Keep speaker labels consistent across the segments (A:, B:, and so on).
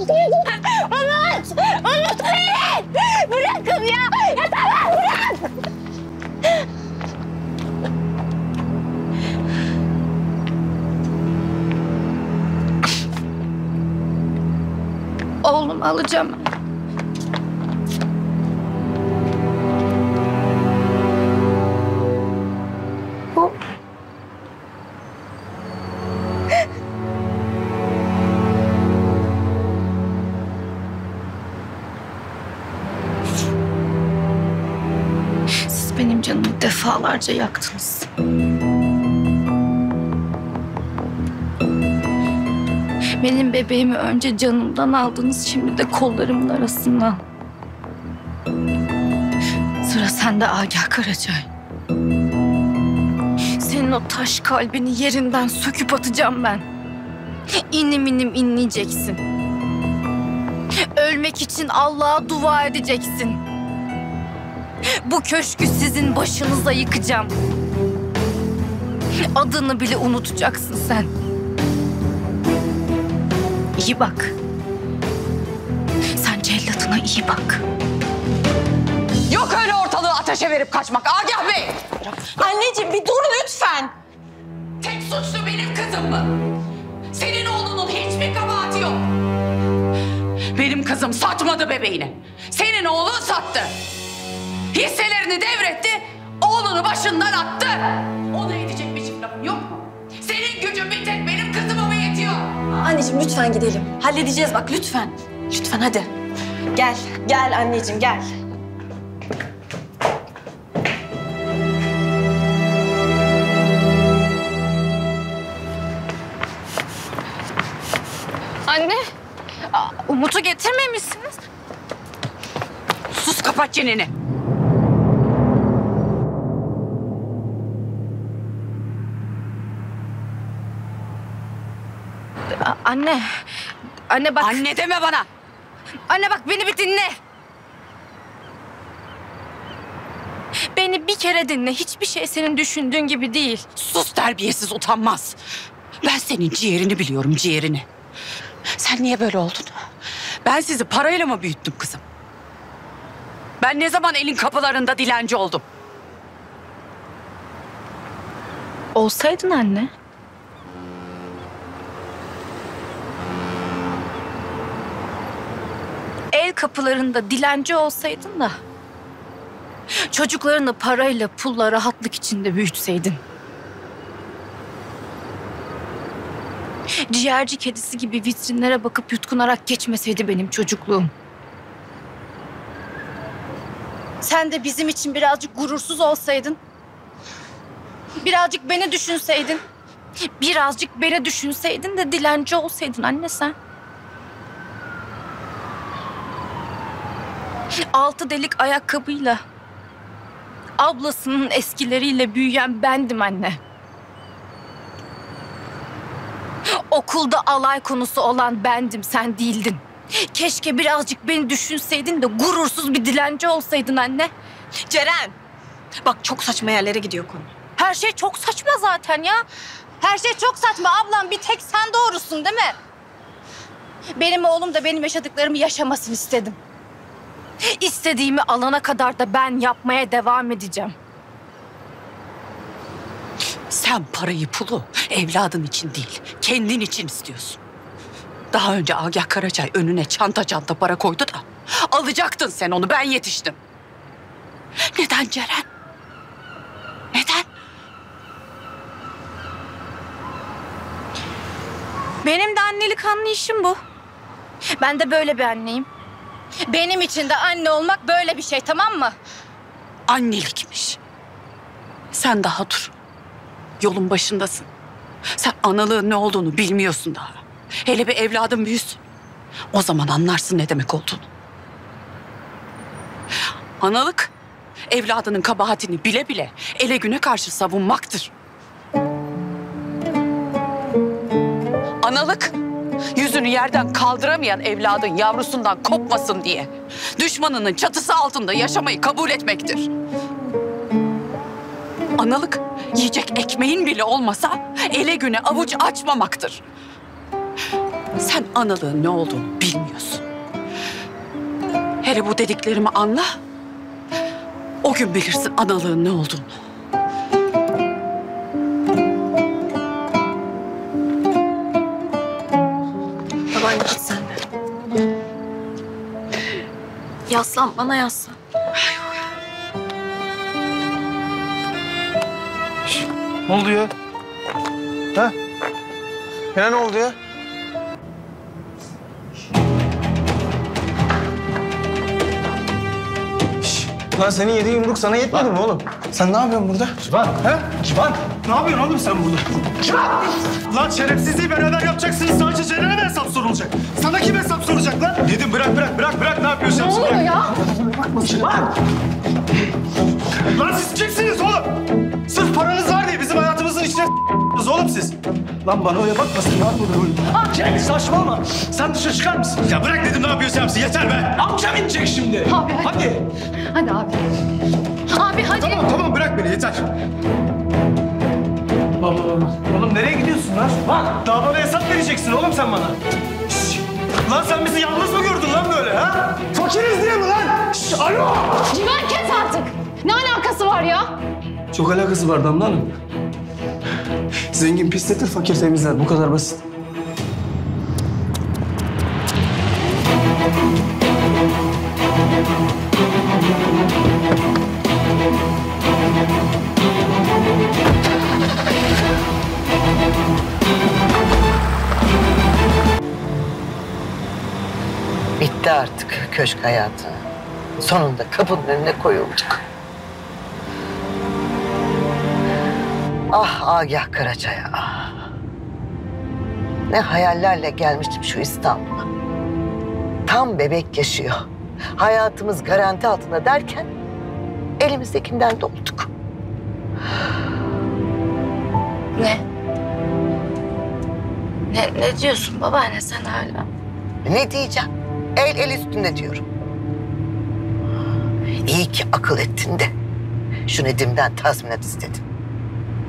A: Umut! Umut beni! Bırakın ya! Ya tamam bırak! Oğlumu alacağım. Defalarca yaktınız. Benim bebeğimi önce canımdan aldınız, şimdi de kollarımın arasından. Sıra sende Agah Karacay. Senin o taş kalbini yerinden söküp atacağım ben. İnim inim inleyeceksin. Ölmek için Allah'a dua edeceksin. Bu köşkü sizin başınıza yıkacağım. Adını bile unutacaksın sen. İyi bak. Sen cellatına iyi bak.
B: Yok öyle ortalığı ateşe verip kaçmak Agah Bey.
C: Anneciğim bir dur lütfen.
B: Tek suçlu benim kızım mı? Senin oğlunun hiçbir kabahati yok. Benim kızım satmadı bebeğini. Senin oğlun sattı. Hisselerini devretti, oğlunu başından attı. Ona edecek bir çift yok mu? Senin gücün bir tek benim kızıma mı yetiyor?
C: Anneciğim lütfen gidelim. Halledeceğiz bak lütfen. Lütfen hadi. Gel, gel anneciğim gel.
A: Anne, Umut'u getirmemişsiniz.
B: Sus kapat çeneni.
A: Anne, anne bak.
B: Anne deme bana.
A: Anne bak beni bir dinle. Beni bir kere dinle. Hiçbir şey senin düşündüğün gibi değil.
B: Sus terbiyesiz utanmaz. Ben senin ciğerini biliyorum ciğerini. Sen niye böyle oldun? Ben sizi parayla mı büyüttüm kızım? Ben ne zaman elin kapılarında dilenci oldum?
A: Olsaydın anne. Kapılarında dilenci olsaydın da çocuklarını parayla, pulla, rahatlık içinde büyütseydin. Ciğerci kedisi gibi vitrinlere bakıp yutkunarak geçmeseydi benim çocukluğum. Sen de bizim için birazcık gurursuz olsaydın. Birazcık beni düşünseydin. Birazcık beni düşünseydin de dilenci olsaydın anne sen. Altı delik ayakkabıyla, ablasının eskileriyle büyüyen bendim anne. Okulda alay konusu olan bendim, sen değildin. Keşke birazcık beni düşünseydin de gurursuz bir dilenci olsaydın anne.
C: Ceren. Bak çok saçma yerlere gidiyor konu.
A: Her şey çok saçma zaten ya. Her şey çok saçma. Ablam bir tek sen doğrusun değil mi? Benim oğlum da benim yaşadıklarımı yaşamasın istedim. İstediğimi alana kadar da ben yapmaya devam edeceğim.
B: Sen parayı pulu evladın için değil, kendin için istiyorsun. Daha önce Agah Karacay önüne çanta çanta para koydu da alacaktın sen onu ben yetiştim. Neden Ceren? Neden?
A: Benim de annelik anlayışım bu. Ben de böyle bir anneyim. Benim için de anne olmak böyle bir şey tamam mı?
B: Annelikmiş. Sen daha dur. Yolun başındasın. Sen analığın ne olduğunu bilmiyorsun daha. Hele bir evladın büyüsün. O zaman anlarsın ne demek olduğunu. Analık, evladının kabahatini bile bile ele güne karşı savunmaktır. Analık, yüzünü yerden kaldıramayan evladın yavrusundan kopmasın diye düşmanının çatısı altında yaşamayı kabul etmektir. Analık yiyecek ekmeğin bile olmasa ele güne avuç açmamaktır. Sen analığın ne olduğunu bilmiyorsun. kere bu dediklerimi anla. O gün bilirsin analığın ne olduğunu.
C: Yaslan bana yaslan.
D: Ne oldu ya? Ha? Yine ne oldu ya? Şş, Lan senin yediğin yumruk sana yetmedi mi oğlum? Sen ne yapıyorsun burada? Civan. He? Civan. Ne yapıyorsun oğlum sen burada? Civan! Lan şerefsizliği beraber yapacaksınız. Sadece Ceren'e mi hesap sorulacak? Sana kim hesap soracak lan? Dedim bırak bırak bırak bırak. Ne yapıyorsun? Ne oluyor ya? Civan! Lan siz kimsiniz oğlum? Sırf paranız var diye bizim hayatımızın içine s**tınız oğlum siz. Lan bana öyle bakmasın var burada oğlum. Cenk saçmalama. Sen dışarı çıkar mısın? Ya bırak dedim ne yapıyorsun Hamsi yeter be. Amcam inecek şimdi. Abi hadi.
A: Hadi abi. Abi hadi.
D: Tamam tamam bırak beni yeter. Allah. Oğlum nereye gidiyorsun lan? Lan daha bana hesap vereceksin oğlum sen bana. Şşş. Lan sen bizi yalnız mı gördün lan böyle ha? Fakiriz diye mi lan? Şşş, alo.
A: Civan kes artık. Ne alakası var ya?
D: Çok alakası var Damla Hanım. Zengin pisletir, fakir temizler. Bu kadar basit.
E: Bitti artık köşk hayatı. Sonunda kapının önüne koyulduk. Ah Agah Karaca'ya ah. Ne hayallerle gelmiştim şu İstanbul'a. Tam bebek yaşıyor. Hayatımız garanti altında derken elimizdekinden dolduk.
A: Ne? Ne, ne diyorsun babaanne sen hala?
E: Ne diyeceğim? El el üstünde diyorum. İyi ki akıl ettin de şu Nedim'den tazminat istedim.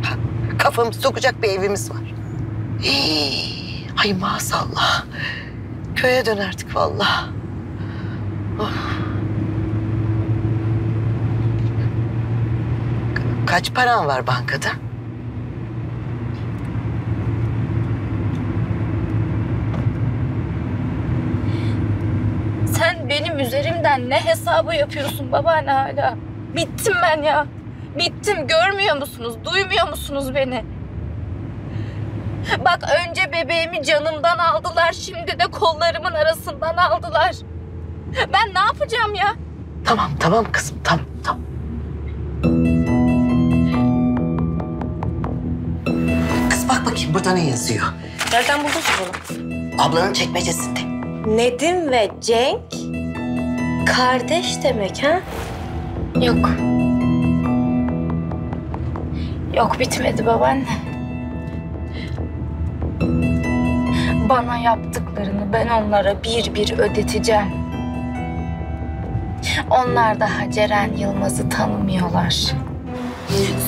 E: Ha, Kafamı sokacak bir evimiz var. Hii, ay maazallah. Köye dönerdik vallahi. Oh. Ka- Kaç paran var bankada?
A: Sen benim üzerimden ne hesabı yapıyorsun babaanne hala? Bittim ben ya. Bittim. Görmüyor musunuz? Duymuyor musunuz beni? Bak önce bebeğimi canımdan aldılar. Şimdi de kollarımın arasından aldılar. Ben ne yapacağım ya?
E: Tamam tamam kızım tamam tamam. Kız bak bakayım burada ne yazıyor?
C: Nereden buldun ki bunu?
E: Ablanın çekmecesinde.
C: Nedim ve Cenk kardeş demek ha?
A: Yok. Yok bitmedi babaanne. Bana yaptıklarını ben onlara bir bir ödeteceğim. Onlar daha Ceren Yılmaz'ı tanımıyorlar.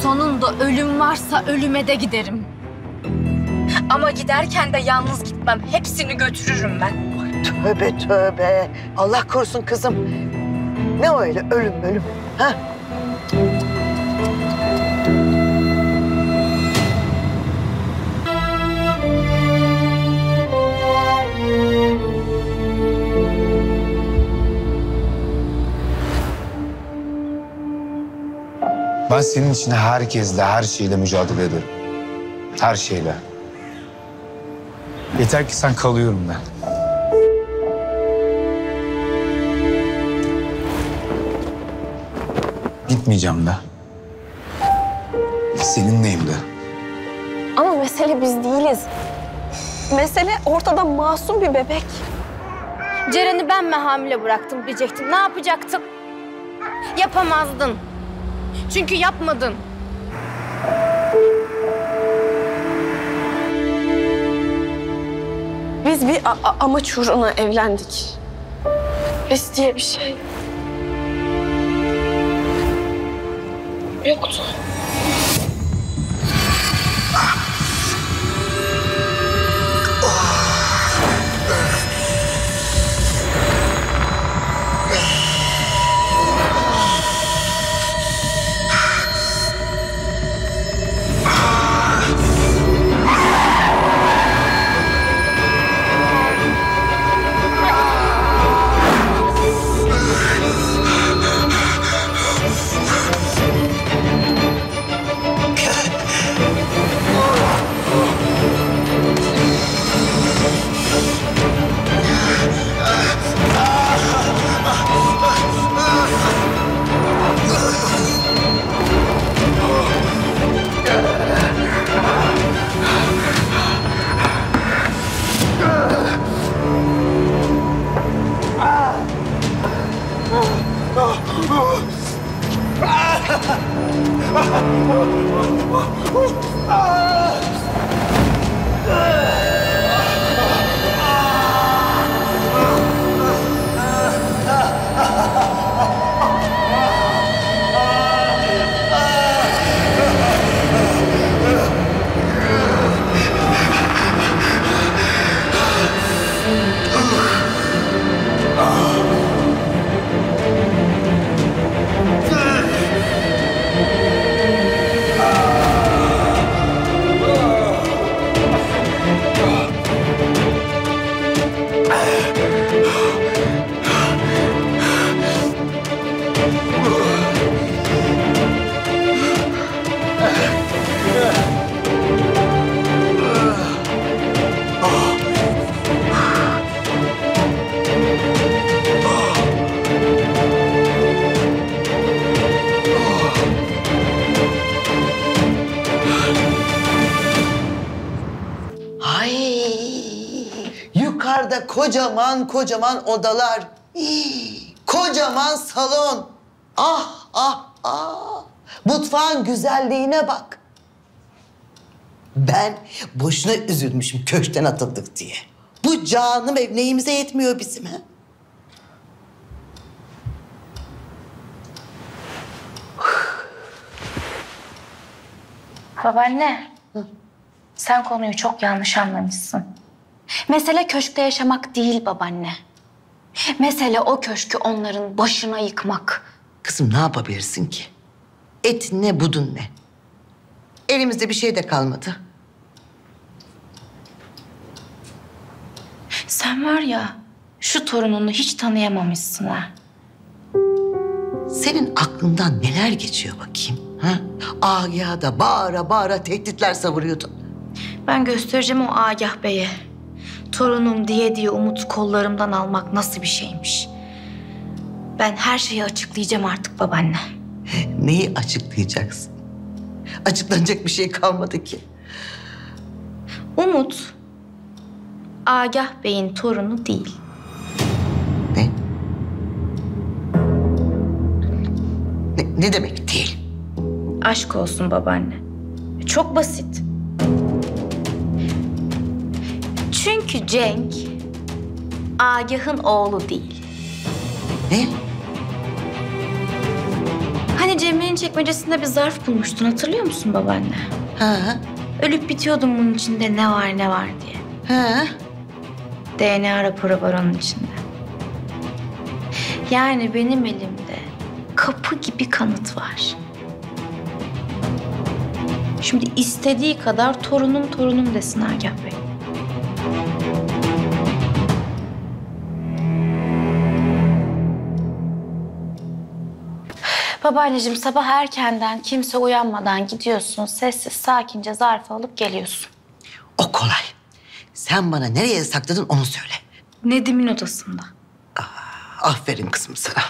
A: Sonunda ölüm varsa ölüme de giderim. Ama giderken de yalnız gitmem. Hepsini götürürüm ben.
E: Tövbe tövbe. Allah korusun kızım. Ne öyle ölüm ölüm. Ha?
F: Ben senin için herkesle, her şeyle mücadele ederim. Her şeyle. Yeter ki sen kalıyorum ben. Gitmeyeceğim de. Seninleyim de.
C: Ama mesele biz değiliz. Mesele ortada masum bir bebek.
A: Ceren'i ben mi hamile bıraktım diyecektin. Ne yapacaktım? Yapamazdın. Çünkü yapmadın.
C: Biz bir amaç uğruna evlendik. Biz diye bir şey yoktu.
E: Ay, kocaman kocaman odalar. Kocaman salon. Ah ah ah. Mutfağın güzelliğine bak. Ben boşuna üzülmüşüm köşkten atıldık diye. Bu canım ev neyimize yetmiyor bizim ha?
A: Babaanne. Sen konuyu çok yanlış anlamışsın. Mesele köşkte yaşamak değil babaanne. Mesele o köşkü onların başına yıkmak.
E: Kızım ne yapabilirsin ki? Etin ne budun ne? Elimizde bir şey de kalmadı.
A: Sen var ya şu torununu hiç tanıyamamışsın ha.
E: Senin aklından neler geçiyor bakayım? Ha? Agah'da bağıra bağıra tehditler savuruyordun.
A: Ben göstereceğim o Agah Bey'e. Torunum diye diye Umut kollarımdan almak nasıl bir şeymiş. Ben her şeyi açıklayacağım artık babaanne.
E: Neyi açıklayacaksın? Açıklanacak bir şey kalmadı ki.
A: Umut, Agah Bey'in torunu değil.
E: Ne? Ne, ne demek değil?
A: Aşk olsun babaanne. Çok basit. Çünkü Cenk Agah'ın oğlu değil.
E: Ne?
A: Hani Cemre'nin çekmecesinde bir zarf bulmuştun hatırlıyor musun babaanne?
E: Ha?
A: Ölüp bitiyordum bunun içinde ne var ne var diye.
E: Ha?
A: DNA raporu var onun içinde. Yani benim elimde kapı gibi kanıt var. Şimdi istediği kadar torunum torunum desin Agah Bey. Babaanneciğim sabah erkenden kimse uyanmadan gidiyorsun. Sessiz sakince zarfı alıp geliyorsun.
E: O kolay. Sen bana nereye sakladın onu söyle.
A: Nedim'in odasında.
E: Aferin kızım sana.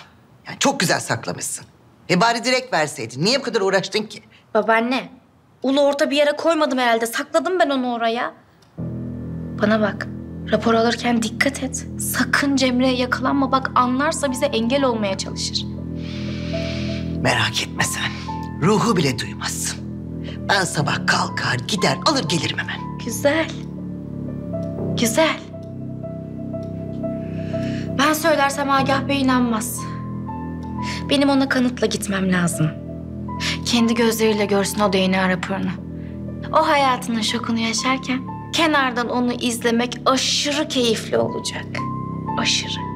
E: Yani çok güzel saklamışsın. E bari direkt verseydin. Niye bu kadar uğraştın ki?
A: Babaanne, ulu orta bir yere koymadım herhalde. Sakladım ben onu oraya. Bana bak, rapor alırken dikkat et. Sakın Cemre'ye yakalanma. Bak anlarsa bize engel olmaya çalışır.
E: Merak etme sen. Ruhu bile duymazsın. Ben sabah kalkar gider alır gelirim hemen.
A: Güzel. Güzel. Ben söylersem Agah Bey inanmaz. Benim ona kanıtla gitmem lazım. Kendi gözleriyle görsün o DNA raporunu. O hayatının şokunu yaşarken kenardan onu izlemek aşırı keyifli olacak. Aşırı.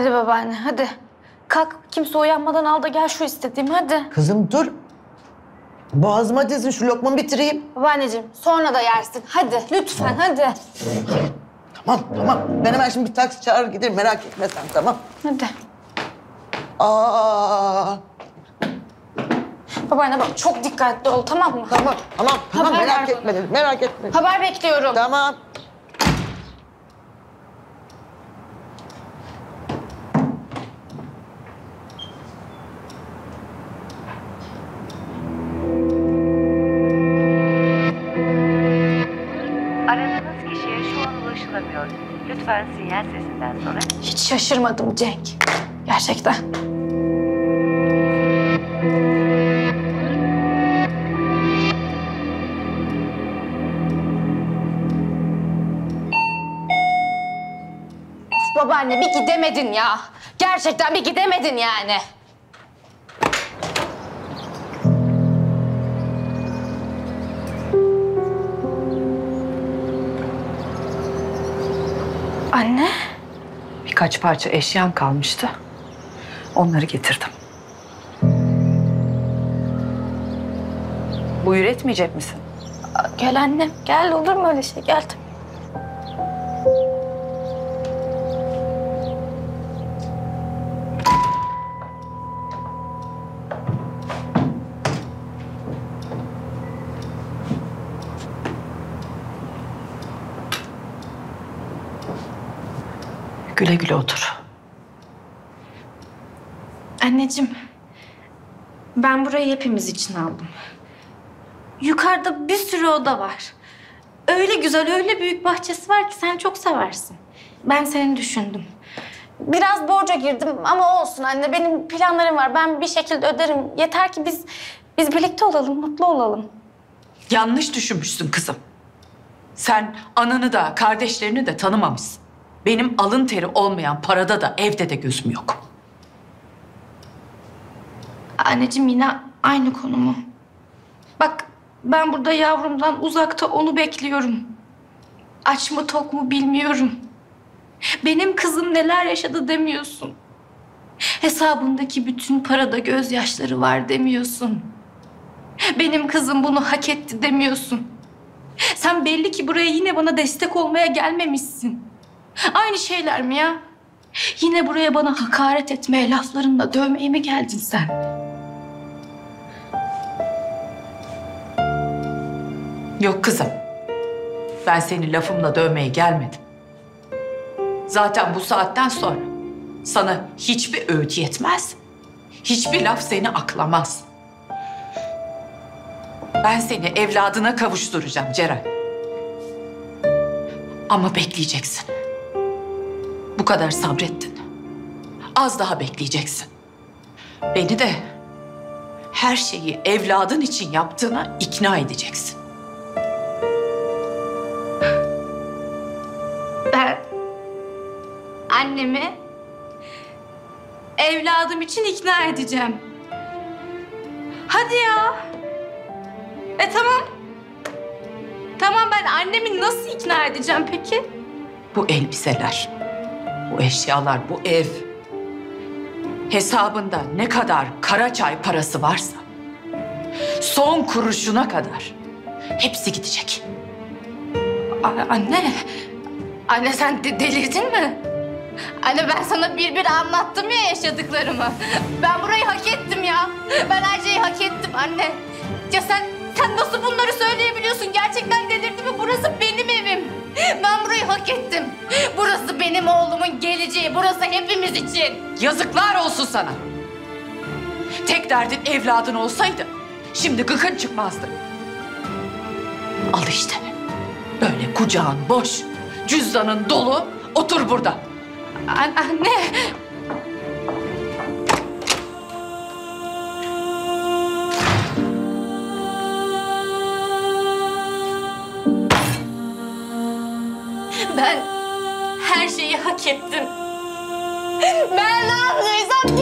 A: Hadi babaanne hadi. Kalk kimse uyanmadan al da gel şu istediğimi hadi.
E: Kızım dur. Boğazıma dizin şu lokma bitireyim.
A: Babaanneciğim sonra da yersin. Hadi lütfen hadi.
E: Tamam tamam. Ben hemen şimdi bir taksi çağırır giderim merak etme sen tamam.
A: Hadi.
E: Aa,
A: Babaanne bak çok dikkatli ol tamam mı?
E: tamam tamam tamam
A: Haber
E: merak
A: ver
E: etme dedim merak etme.
A: Haber bekliyorum.
E: Tamam.
G: Lütfen sinyal sesinden sonra
A: Hiç şaşırmadım Cenk. Gerçekten. Of Babaanne bir gidemedin ya. Gerçekten bir gidemedin yani. Anne.
B: Birkaç parça eşyan kalmıştı. Onları getirdim. Buyur etmeyecek misin?
A: Gel annem gel olur mu öyle şey gel.
B: Güle güle otur.
A: Anneciğim, ben burayı hepimiz için aldım. Yukarıda bir sürü oda var. Öyle güzel, öyle büyük bahçesi var ki sen çok seversin. Ben seni düşündüm. Biraz borca girdim ama olsun anne. Benim planlarım var. Ben bir şekilde öderim. Yeter ki biz biz birlikte olalım, mutlu olalım.
B: Yanlış düşünmüşsün kızım. Sen ananı da kardeşlerini de tanımamışsın. Benim alın teri olmayan parada da evde de gözüm yok.
A: Anneciğim yine aynı konu mu? Bak ben burada yavrumdan uzakta onu bekliyorum. Aç mı tok mu bilmiyorum. Benim kızım neler yaşadı demiyorsun. Hesabındaki bütün parada gözyaşları var demiyorsun. Benim kızım bunu hak etti demiyorsun. Sen belli ki buraya yine bana destek olmaya gelmemişsin. Aynı şeyler mi ya? Yine buraya bana hakaret etmeye, laflarınla dövmeye mi geldin sen?
B: Yok kızım. Ben seni lafımla dövmeye gelmedim. Zaten bu saatten sonra sana hiçbir öğüt yetmez. Hiçbir laf seni aklamaz. Ben seni evladına kavuşturacağım Ceren. Ama bekleyeceksin. Bu kadar sabrettin. Az daha bekleyeceksin. Beni de her şeyi evladın için yaptığına ikna edeceksin.
A: Ben annemi evladım için ikna edeceğim. Hadi ya. E tamam. Tamam ben annemi nasıl ikna edeceğim peki?
B: Bu elbiseler, bu eşyalar, bu ev. Hesabında ne kadar Karaçay parası varsa son kuruşuna kadar hepsi gidecek.
A: A- anne. Anne sen de- delirdin mi? Anne ben sana bir bir anlattım ya yaşadıklarımı. Ben burayı hak ettim ya. Ben her şeyi hak ettim anne. Ya sen sen nasıl bunları söyleyebiliyorsun ben burayı hak ettim. Burası benim oğlumun geleceği. Burası hepimiz için.
B: Yazıklar olsun sana. Tek derdin evladın olsaydı şimdi gıkın çıkmazdı. Al işte. Böyle kucağın boş, cüzdanın dolu otur burada.
A: An anne, Ben her şeyi hak ettim. Ben ne yaptıysam